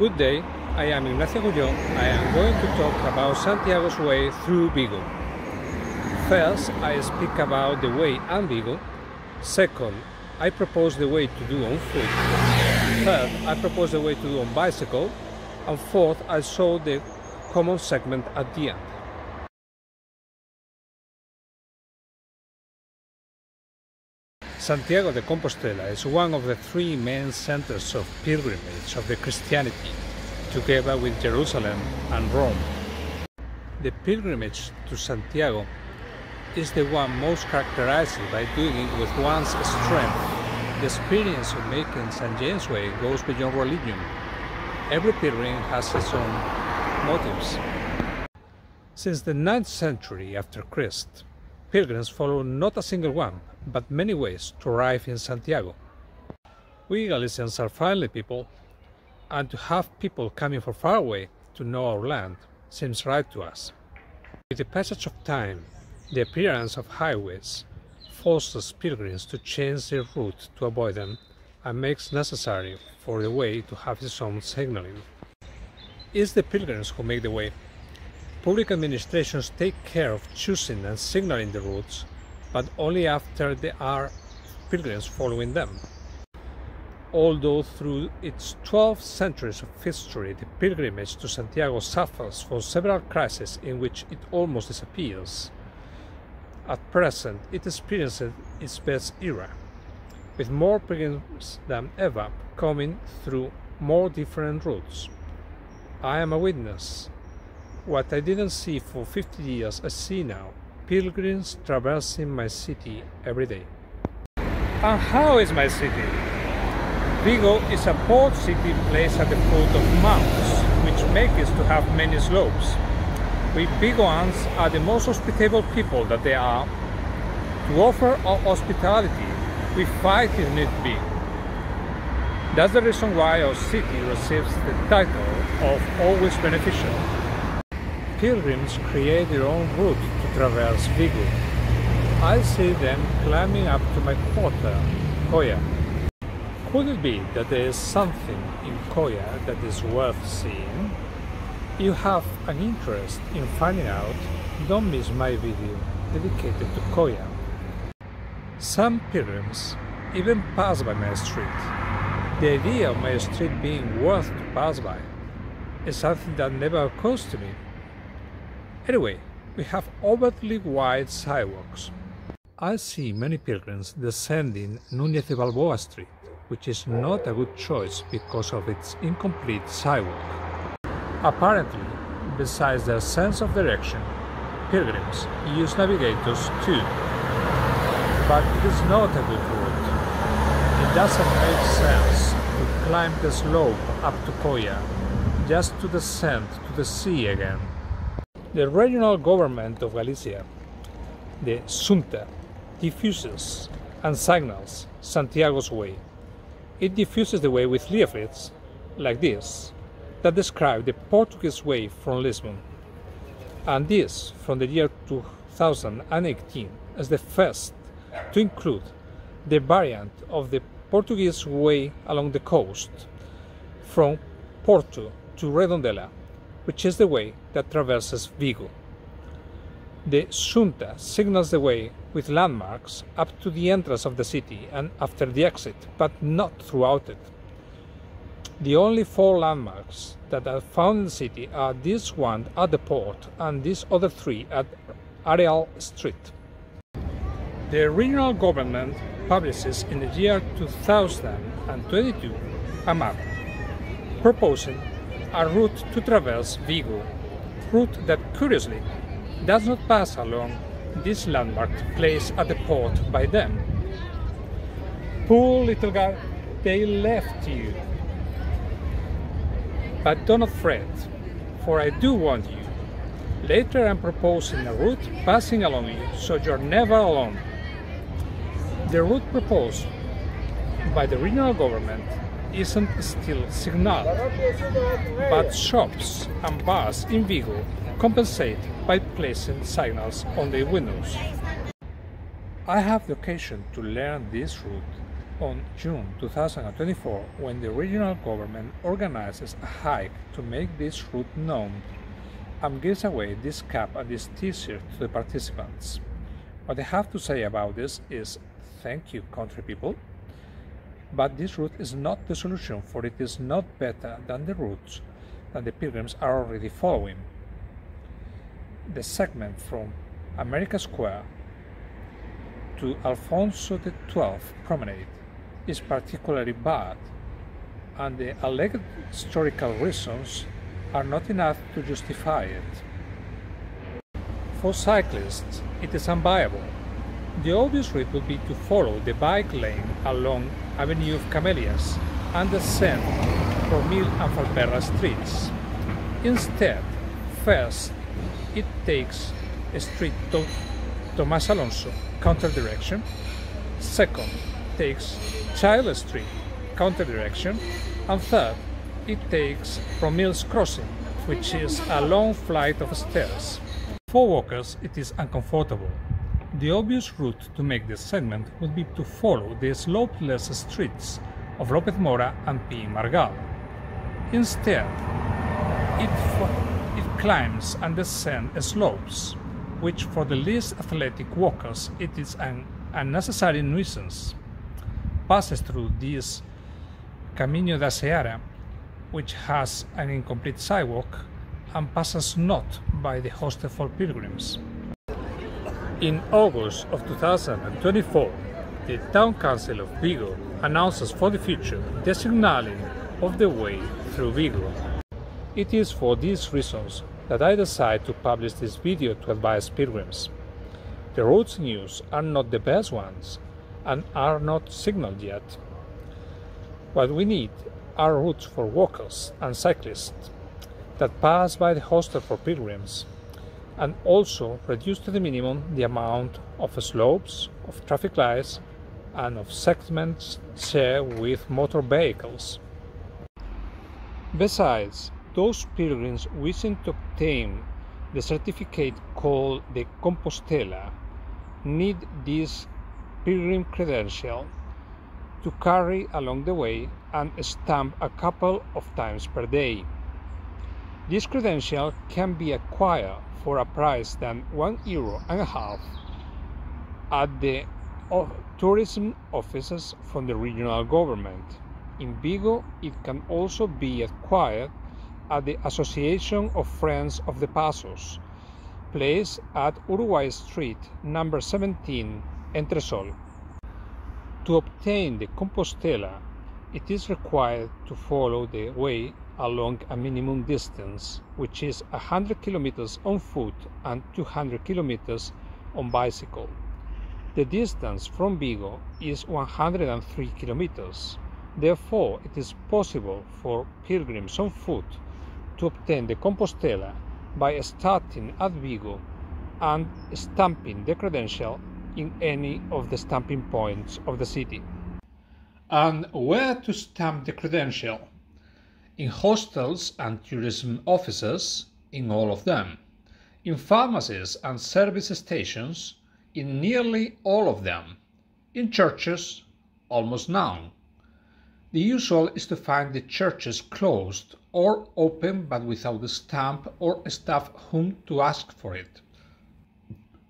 Good day, I am Ignacio Agulló. I am going to talk about Santiago's way through Vigo. First, I speak about the way and Vigo. Second, I propose the way to do on foot. Third, I propose the way to do on bicycle. And fourth, I show the common segment at the end. Santiago de Compostela is one of the three main centers of pilgrimage of the Christianity, together with Jerusalem and Rome. The pilgrimage to Santiago is the one most characterized by doing it with one's strength. The experience of making St. James Way goes beyond religion. Every pilgrim has his own motives. Since the 9th century after Christ, pilgrims follow not a single one, but many ways to arrive in Santiago. We Galicians are friendly people, and to have people coming from far away to know our land seems right to us. With the passage of time, the appearance of highways forces pilgrims to change their route to avoid them and makes necessary for the way to have its own signaling. It's the pilgrims who make the way. Public administrations take care of choosing and signaling the routes, but only after there are pilgrims following them. Although through its 12 centuries of history the pilgrimage to Santiago suffers from several crises in which it almost disappears, at present it experiences its best era, with more pilgrims than ever coming through more different routes. I am a witness what I didn't see for 50 years, I see now. Pilgrims traversing my city every day. And how is my city? Vigo is a port city placed at the foot of mountains, which make it to have many slopes. We Vigoans are the most hospitable people that there are. To offer our hospitality, we fight if need be. That's the reason why our city receives the title of always beneficial pilgrims create their own route to traverse Vigo. I see them climbing up to my quarter, Coia. Could it be that there is something in Coia that is worth seeing? You have an interest in finding out? Don't miss my video dedicated to Coia. Some pilgrims even pass by my street. The idea of my street being worth to pass by is something that never occurs to me. Anyway, we have overtly wide sidewalks. I see many pilgrims descending Núñez de Balboa Street, which is not a good choice because of its incomplete sidewalk. Apparently, besides their sense of direction, pilgrims use navigators too. But it is not a good route. It doesn't make sense to climb the slope up to Coia just to descend to the sea again. The regional government of Galicia, the Xunta, diffuses and signals Santiago's way. It diffuses the way with leaflets, like this, that describe the Portuguese way from Lisbon, and this from the year 2018 as the first to include the variant of the Portuguese way along the coast from Porto to Redondela which is the way that traverses Vigo. The Xunta signals the way with landmarks up to the entrance of the city and after the exit, but not throughout it. The only four landmarks that are found in the city are this one at the port and these other three at Areal Street. The regional government publishes in the year 2022 a map proposing a route to traverse Vigo, route that curiously does not pass along this landmark place at the port by them. Poor little guy, they left you. But do not fret, for I do want you. Later I'm proposing a route passing along you, so you're never alone. The route proposed by the regional government isn't still signaled, but shops and bars in Vigo compensate by placing signals on their windows. I have the occasion to learn this route on June 2024 when the regional government organizes a hike to make this route known and gives away this cap and this t-shirt to the participants. What I have to say about this is thank you country people, but this route is not the solution for it is not better than the routes that the pilgrims are already following. The segment from America Square to Alfonso XII Promenade is particularly bad, and the alleged historical reasons are not enough to justify it. For cyclists, it is unviable. The obvious route would be to follow the bike lane along Avenue of Camellias and the descend Romil and Falperra streets. Instead, first, it takes a street to Tomas Alonso counter direction. Second, takes Child Street counter direction. And third, it takes Romil's Crossing, which is a long flight of stairs. For walkers, it is uncomfortable. The obvious route to make this segment would be to follow the slopeless streets of Lopez Mora and P. Margal. Instead, it, it climbs and descends slopes, which for the least athletic walkers it is an unnecessary nuisance. Passes through this Camino da Seara, which has an incomplete sidewalk, and passes not by the hostel for pilgrims. In August of 2024, the Town Council of Vigo announces for the future the signaling of the way through Vigo. It is for these reasons that I decide to publish this video to advise pilgrims. The roads use are not the best ones and are not signaled yet. What we need are routes for walkers and cyclists that pass by the hostel for pilgrims and also reduce to the minimum the amount of slopes, of traffic lights, and of segments shared with motor vehicles. Besides, those pilgrims wishing to obtain the certificate called the Compostela need this pilgrim credential to carry along the way and stamp a couple of times per day. This credential can be acquired for a price than one euro and a half at the tourism offices from the regional government. In Vigo, it can also be acquired at the Association of Friends of the Pazos, placed at Uruguay Street, number 17, Entresol. To obtain the Compostela, it is required to follow the way along a minimum distance, which is 100 kilometers on foot and 200 kilometers on bicycle. The distance from Vigo is 103 kilometers. Therefore, it is possible for pilgrims on foot to obtain the Compostela by starting at Vigo and stamping the credential in any of the stamping points of the city. And where to stamp the credential? In hostels and tourism offices, in all of them. In pharmacies and service stations, in nearly all of them. In churches, almost none. The usual is to find the churches closed or open but without a stamp or staff whom to ask for it.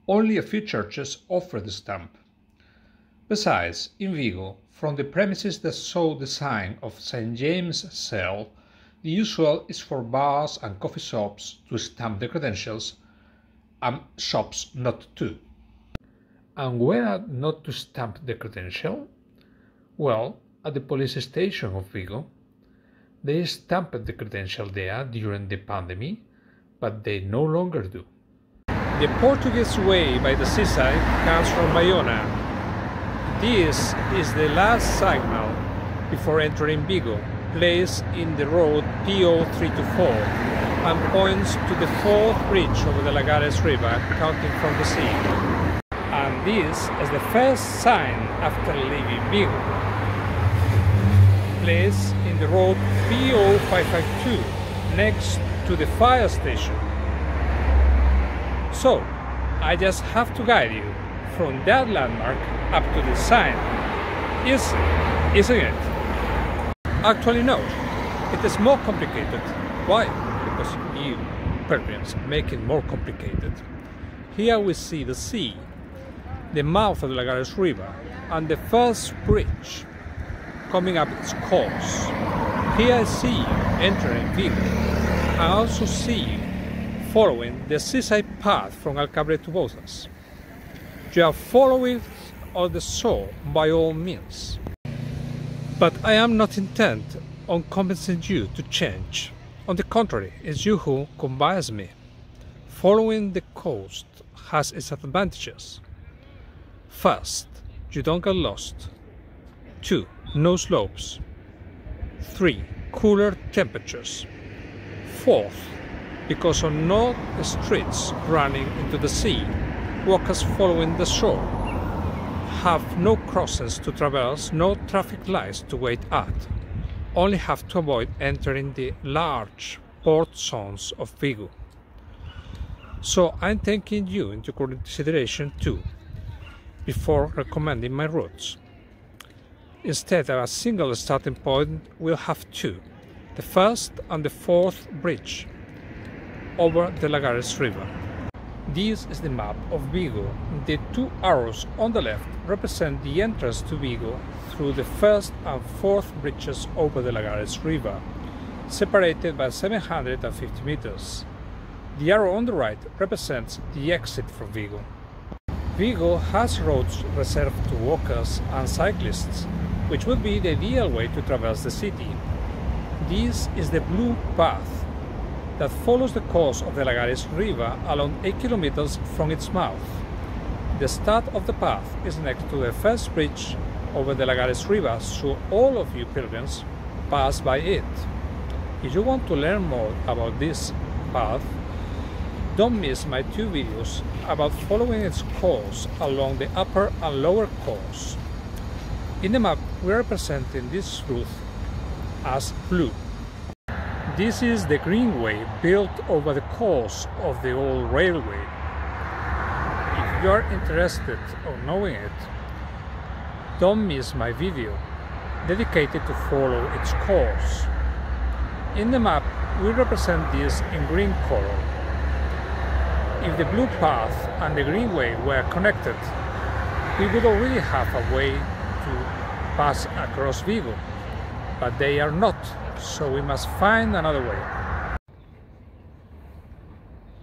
Only a few churches offer the stamp. Besides, in Vigo, from the premises that show the sign of St. James' Shell, the usual is for bars and coffee shops to stamp the credentials and shops not to. And where not to stamp the credential? Well, at the police station of Vigo. They stamped the credential there during the pandemic, but they no longer do. The Portuguese way by the seaside comes from Bayona. This is the last signal before entering Vigo, placed in the road PO 324 and points to the fourth bridge over the Lagares River, counting from the sea and this is the first sign after leaving Vigo. Placed in the road PO552 next to the fire station. So, I just have to guide you from that landmark up to the sign. Easy, isn't it? Actually no, it is more complicated. Why? Because you programs make it more complicated. Here we see the sea, the mouth of the Lagares River, and the first bridge coming up its course. Here I see entering Vigo. I also see following the seaside path from Alcabre to Bouzas. You are following on the shore by all means. But I am not intent on convincing you to change. On the contrary, it's you who convince me. Following the coast has its advantages. First, you don't get lost. 2. No slopes. 3. Cooler temperatures. Fourth, because on no streets running into the sea, walkers following the shore have no crossings to traverse, no traffic lights to wait at. Only have to avoid entering the large port zones of Vigo. So I'm taking you into consideration too, before recommending my routes. Instead of a single starting point, we'll have two, the first and the fourth bridge over the Lagares River. This is the map of Vigo. The two arrows on the left represent the entrance to Vigo through the first and fourth bridges over the Lagares River, separated by 750 meters. The arrow on the right represents the exit from Vigo. Vigo has roads reserved to walkers and cyclists, which would be the ideal way to traverse the city. This is the blue path that follows the course of the Lagares River along 8 kilometers from its mouth. The start of the path is next to the first bridge over the Lagares River, so all of you pilgrims pass by it. If you want to learn more about this path, don't miss my two videos about following its course along the upper and lower course. In the map, we are representing this route as blue. This is the greenway built over the course of the old railway. If you are interested in knowing it, don't miss my video dedicated to follow its course. In the map, we represent this in green color. If the blue path and the greenway were connected, we would already have a way to pass across Vigo, but they are not, so we must find another way.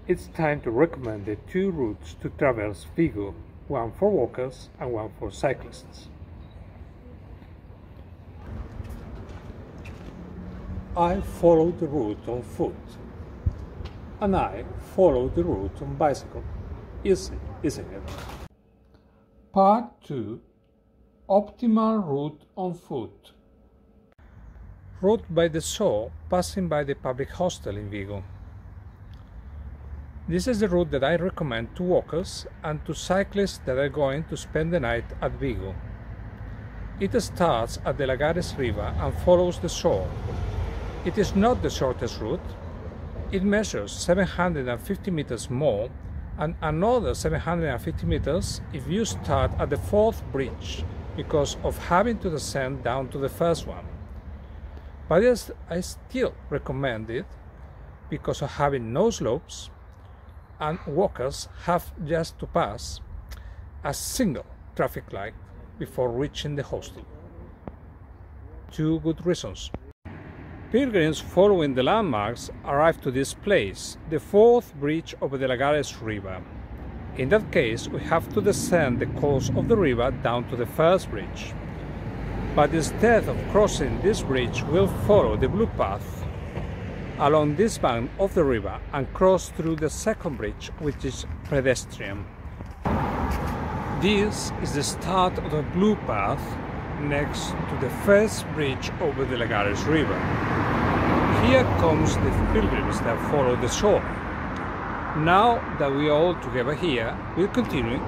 It's time to recommend the two routes to traverse Vigo, one for walkers and one for cyclists. I follow the route on foot, and I follow the route on bicycle. Easy, isn't it? Part 2 Optimal route on foot. Route by the Soo, passing by the public hostel in Vigo. This is the route that I recommend to walkers and to cyclists that are going to spend the night at Vigo. It starts at the Lagares River and follows the shore. It is not the shortest route. It measures 750 meters more and another 750 meters if you start at the fourth bridge because of having to descend down to the first one. But yes, I still recommend it because of having no slopes and walkers have just to pass a single traffic light before reaching the hostel. Two good reasons. Pilgrims following the landmarks arrive to this place, the fourth bridge over the Lagares River. In that case, we have to descend the course of the river down to the first bridge. But instead of crossing this bridge, we'll follow the blue path along this bank of the river and cross through the second bridge, which is pedestrian. This is the start of the blue path next to the first bridge over the Lagares River. Here comes the pilgrims that follow the shore. Now that we are all together here, we'll continue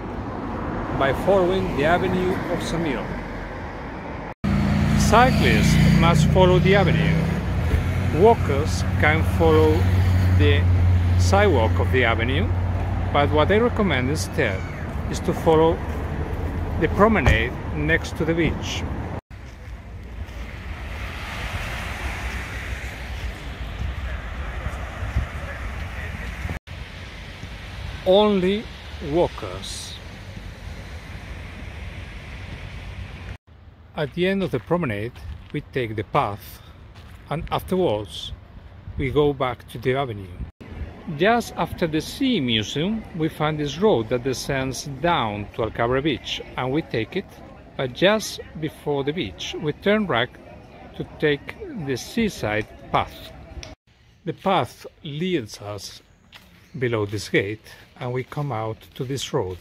by following the avenue of Samil. Cyclists must follow the avenue. Walkers can follow the sidewalk of the avenue, but what I recommend instead is to follow the promenade next to the beach. Only walkers. At the end of the promenade, we take the path and afterwards we go back to the avenue. Just after the Sea Museum, we find this road that descends down to Alcabre Beach and we take it, but just before the beach, we turn right to take the seaside path. The path leads us below this gate and we come out to this road.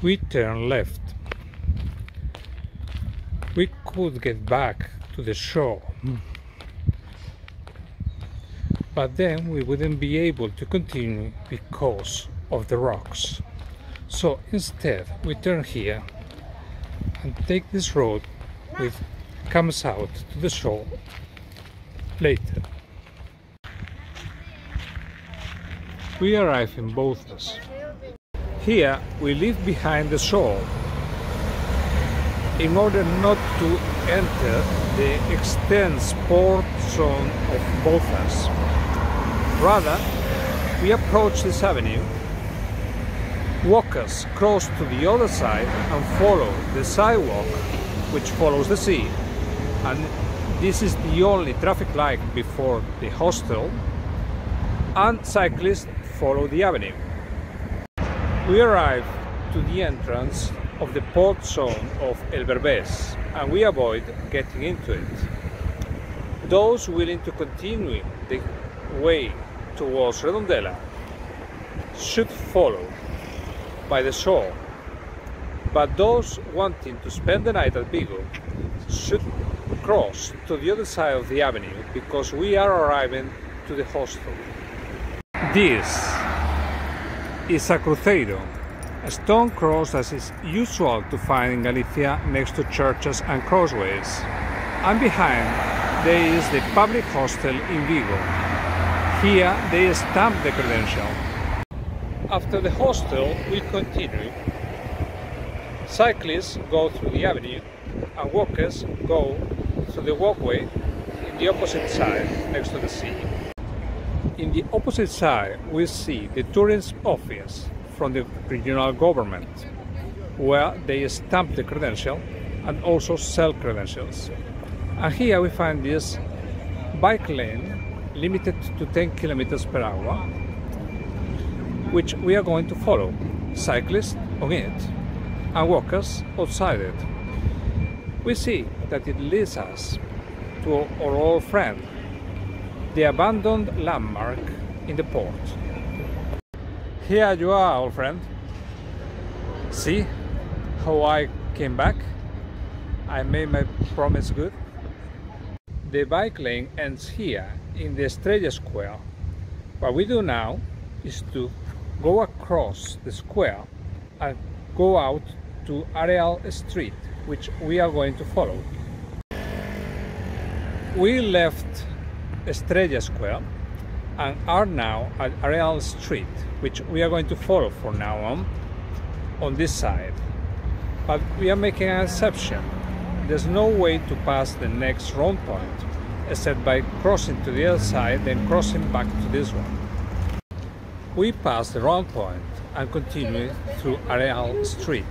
We turn left. We could get back to the shore but then we wouldn't be able to continue because of the rocks. So instead we turn here and take this road which comes out to the shore later. We arrive in Bouzas. Here we leave behind the shore in order not to enter the extensive port zone of Bouzas. Rather, we approach this avenue, walkers cross to the other side and follow the sidewalk which follows the sea. And this is the only traffic light before the hostel and cyclists follow the avenue. We arrive to the entrance of the port zone of El Berbés and we avoid getting into it. Those willing to continue the way towards Redondela should follow by the shore, but those wanting to spend the night at Vigo should cross to the other side of the avenue because we are arriving to the hostel. This is a cruzeiro, a stone cross as is usual to find in Galicia next to churches and crossways. And behind there is the public hostel in Vigo, here they stamp the credential. After the hostel, we continue. Cyclists go through the avenue and walkers go through the walkway in the opposite side next to the sea. In the opposite side, we see the tourism office from the regional government, where they stamp the credential and also sell credentials. And here we find this bike lane limited to 10 kilometers per hour, which we are going to follow, cyclists on it and walkers outside it. We see that it leads us to our old friend, the abandoned landmark in the port. Here you are, old friend. See how I came back? I made my promise good. The bike lane ends here in the Estrella Square. What we do now is to go across the square and go out to Areal Street, which we are going to follow. We left Estrella Square and are now at Areal Street, which we are going to follow from now on, on this side. But we are making an exception. There's no way to pass the next round point except by crossing to the other side, then crossing back to this one. We pass the round point and continue through Areal Street.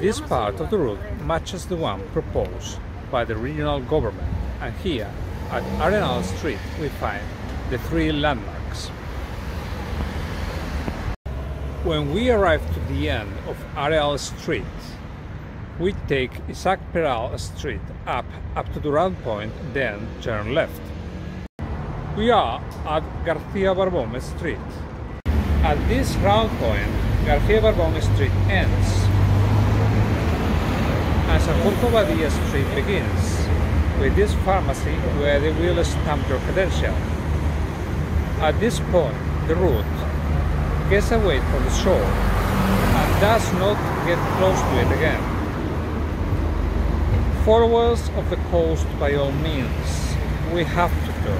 This part of the route matches the one proposed by the regional government and here at Areal Street we find the three landmarks. When we arrive to the end of Areal Street, we take Isaac Peral Street up up to the round point, then turn left. We are at Garcia Barbon Street. At this round point, Garcia Barbon Street ends and Sanjurjo Badia Street begins with this pharmacy where they will stamp your credential. At this point, the route gets away from the shore and does not get close to it again. Followers of the coast by all means, we have to go.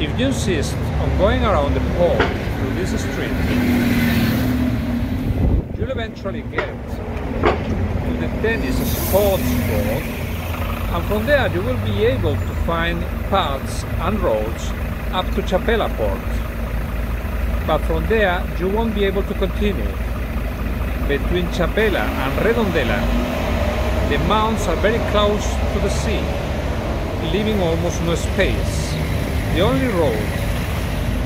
If you insist on going around the pole through this street, you'll eventually get to the tennis sports court and from there you will be able to find paths and roads up to Chapela Port. But from there you won't be able to continue. Between Chapela and Redondela, the mounts are very close to the sea, leaving almost no space. The only road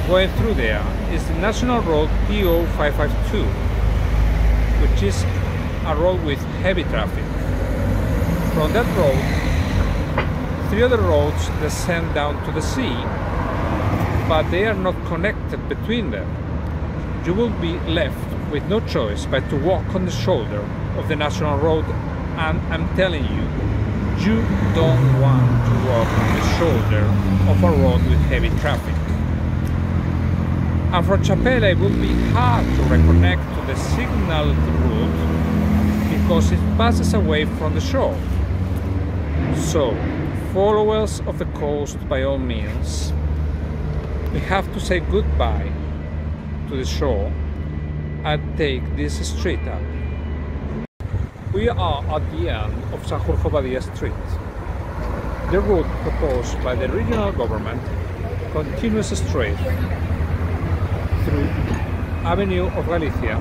going through there is the National Road PO 552, which is a road with heavy traffic. From that road, three other roads descend down to the sea, but they are not connected between them. You will be left with no choice but to walk on the shoulder of the National Road, and I'm telling you, you don't want to walk on the shoulder of a road with heavy traffic. And for Chapela it will be hard to reconnect to the signaled route because it passes away from the shore. So, followers of the coast by all means, we have to say goodbye to the shore and take this street up. We are at the end of Sanjurjo Badia Street. The route proposed by the regional government continues straight through Avenue of Galicia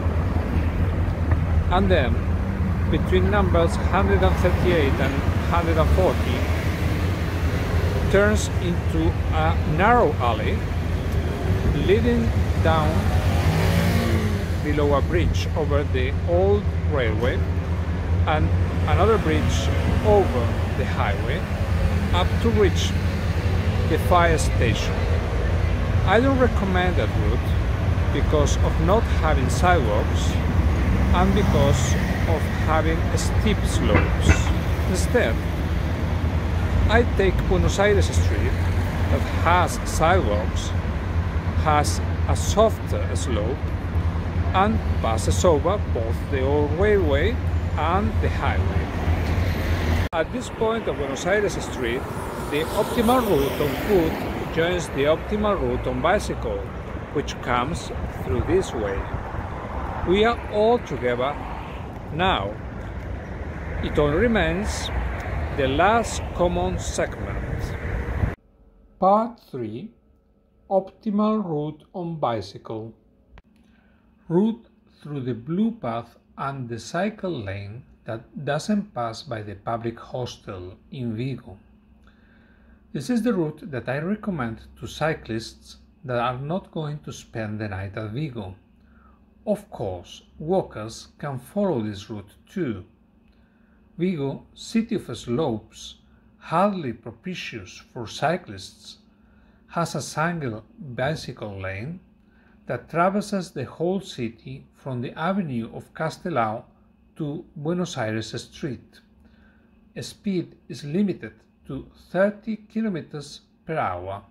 and then between numbers 138 and 140 turns into a narrow alley leading down below a bridge over the old railway and another bridge over the highway up to reach the fire station. I don't recommend that route because of not having sidewalks and because of having steep slopes. Instead, I take Buenos Aires Street that has sidewalks, has a softer slope, and passes over both the old railway and the highway. At this point of Buenos Aires Street, the optimal route on foot joins the optimal route on bicycle, which comes through this way. We are all together now. It only remains the last common segment. Part 3 Optimal route on bicycle. Route through the blue path and the cycle lane that doesn't pass by the public hostel in Vigo. This is the route that I recommend to cyclists that are not going to spend the night at Vigo. Of course, walkers can follow this route too. Vigo, city of slopes, hardly propitious for cyclists, has a single bicycle lane that traverses the whole city from the avenue of Castelao to Buenos Aires Street. Speed is limited to 30 kilometers per hour.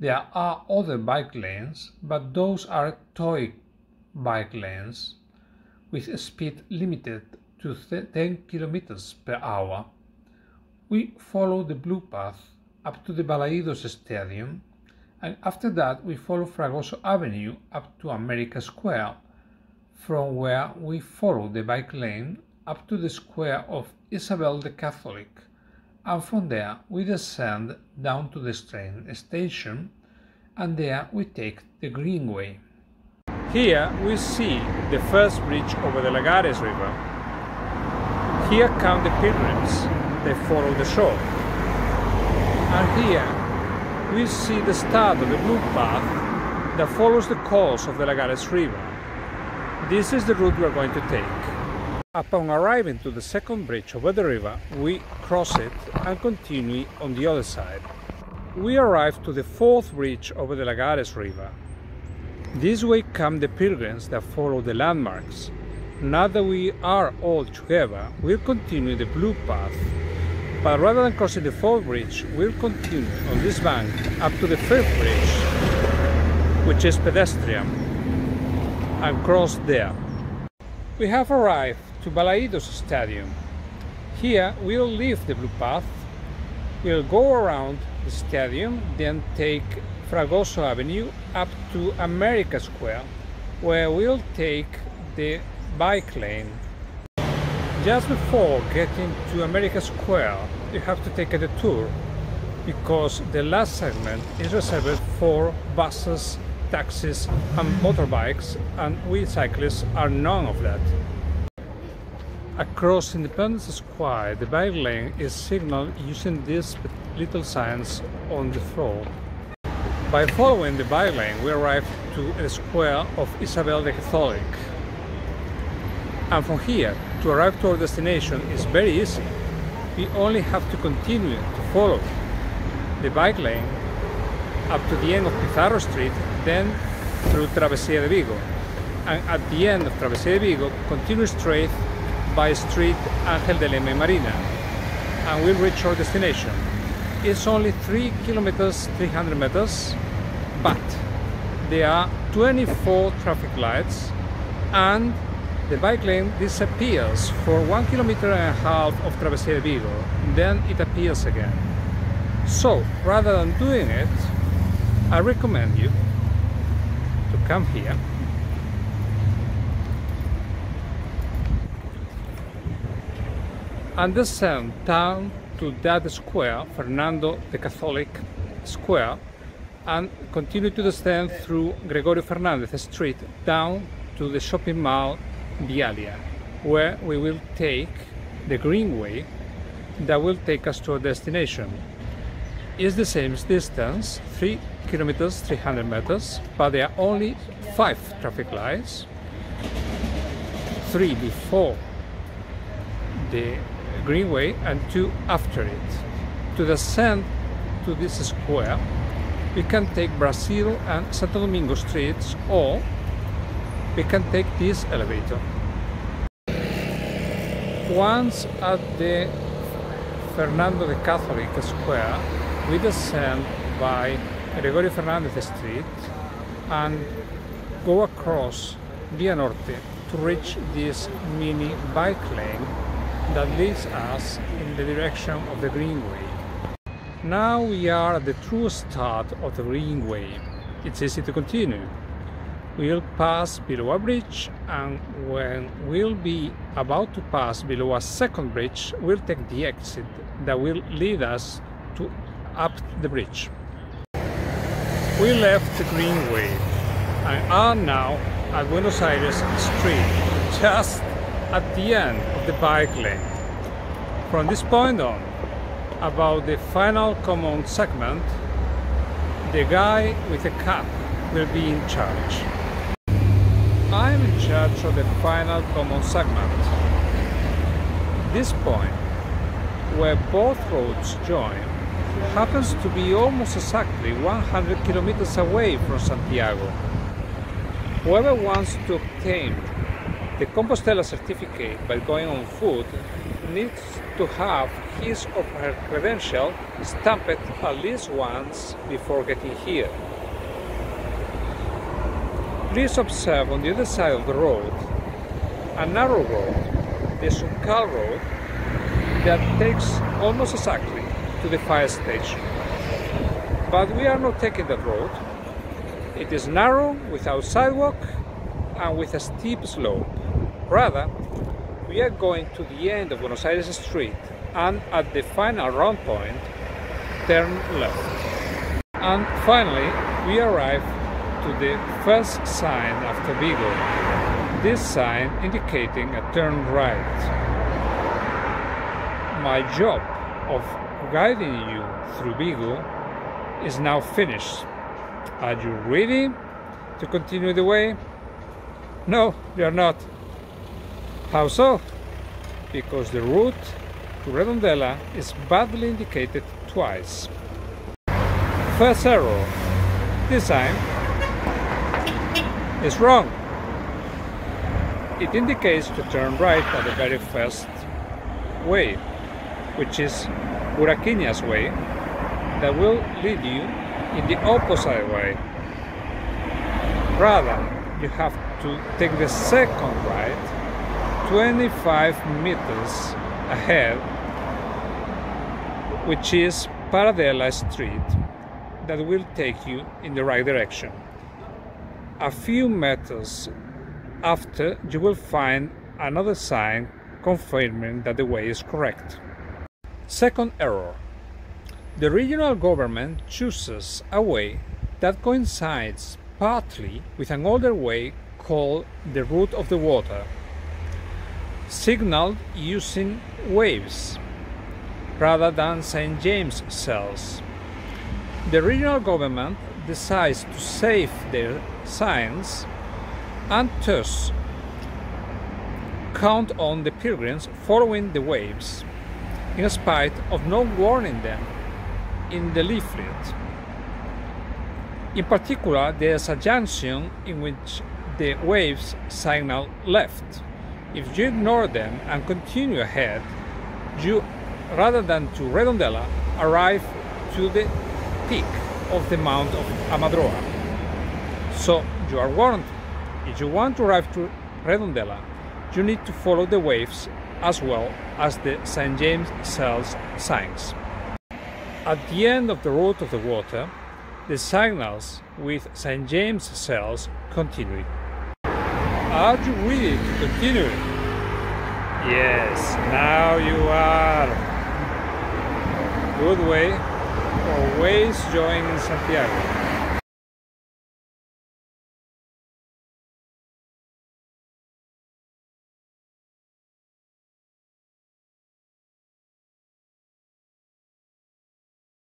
There are other bike lanes, but those are toy bike lanes with speed limited to 10 kilometers per hour. We follow the blue path up to the Balaídos Stadium and after that we follow Fragoso Avenue up to America Square from where we follow the bike lane up to the square of Isabel the Catholic and from there we descend down to the train station and there we take the Greenway. Here we see the first bridge over the Lagares River. Here come the pilgrims, they follow the shore. And here we see the start of the blue path that follows the course of the Lagares River. This is the route we are going to take. Upon arriving to the second bridge over the river, we cross it and continue on the other side. We arrive to the fourth bridge over the Lagares River. This way come the pilgrims that follow the landmarks. Now that we are all together, we'll continue the blue path, but rather than crossing the fourth bridge, we'll continue on this bank up to the fifth bridge, which is pedestrian, and cross there. We have arrived to Balaídos Stadium. Here we'll leave the blue path, we'll go around the stadium, then take Fragoso Avenue up to America Square, where we'll take the bike lane. Just before getting to America Square, you have to take a detour because the last segment is reserved for buses, taxis and motorbikes and we cyclists are none of that. Across Independence Square, the bike lane is signaled using these little signs on the floor. By following the bike lane, we arrive to the square of Isabel the Catholic. And from here, to arrive to our destination is very easy. We only have to continue to follow the bike lane up to the end of Pizarro Street, then through Travesía de Vigo. And at the end of Travesía de Vigo, continue straight by Street Ángel de Lema Marina, and we'll reach our destination. It's only 3 kilometers 300 meters, but there are 24 traffic lights and the bike lane disappears for one kilometer and a half of Travesía de Vigo, then it appears again. So, rather than doing it, I recommend you to come here and descend down to that square, Fernando the Catholic Square, and continue to descend through Gregorio Fernandez Street down to the shopping mall Vialia, where we will take the Greenway that will take us to our destination. It's the same distance, 3 kilometers 300 meters, but there are only 5 traffic lights, 3 before the Greenway and 2 after it. To descend to this square, we can take Brazil and Santo Domingo streets or we can take this elevator. Once at the Fernando the Catholic Square, we descend by Gregorio Fernandez Street and go across Via Norte to reach this mini bike lane that leads us in the direction of the Greenway. Now we are at the true start of the Greenway. It's easy to continue. We'll pass below a bridge and when we'll be about to pass below a second bridge, we'll take the exit that will lead us to up the bridge. We left the Greenway and are now at Buenos Aires Street, just at the end of the bike lane. From this point on, about the final common segment, the guy with a cap will be in charge. I'm in charge of the final common segment. This point, where both roads join, happens to be almost exactly 100 kilometers away from Santiago. Whoever wants to obtain the Compostela certificate by going on foot needs to have his or her credential stamped at least once before getting here. Please observe on the other side of the road a narrow road, the Suncal Road, that takes almost exactly to the fire station. But we are not taking that road. It is narrow, without sidewalk, and with a steep slope. Rather, we are going to the end of Buenos Aires Street and at the final round point, turn left. And finally, we arrive to the first sign after Vigo. This sign indicating a turn right. My job of guiding you through Vigo is now finished. Are you ready to continue the way? No, you're not. How so? Because the route to Redondela is badly indicated twice. First arrow, This time is wrong. It indicates to turn right at the very first way, which is Buraquinhas way, that will lead you in the opposite way. Rather, you have to take the second right 25 meters ahead, which is Paradela Street, that will take you in the right direction. A few meters after you will find another sign confirming that the way is correct. Second error. The regional government chooses a way that coincides partly with an older way called the route of the water, signaled using waves rather than St. James shells. The regional government decides to save their signs and thus count on the pilgrims following the waves, in spite of not warning them in the leaflet. In particular, there's a junction in which the waves signal left. If you ignore them and continue ahead, you, rather than to Redondela, arrive to the peak of the Mount of Amadroa. So you are warned. If you want to arrive to Redondela, you need to follow the waves as well as the St. James shells signs. At the end of the route of the water, the signals with St. James shells continue. Are you ready to continue? Yes, now you are. Good way, always join Santiago.